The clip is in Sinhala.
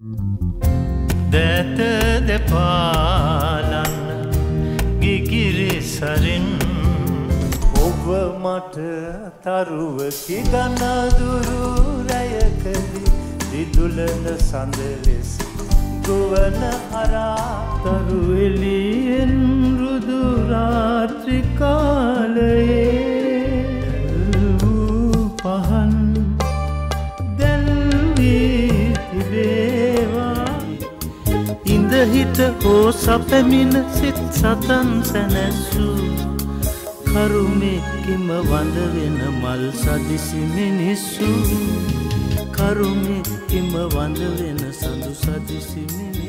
දැත දෙපාලන්න ගිගිරි සරින්. ඔබ මට තරුවකි ගනදුරු රැයකදි දිදුලන සඳලෙස් ගුවන හරා තරුවෙලියෙන් රුදුරාත්‍රිකාලයේ ඉඳහිට හෝ සපැමිණ සිත් සතන් සැනැස්සූ කරුමෙක්කෙම වඳ වෙන මල් සදිසි මිනිස්සු. කරුමෙක්කෙම වඳ වෙන සඳු සදිසිමි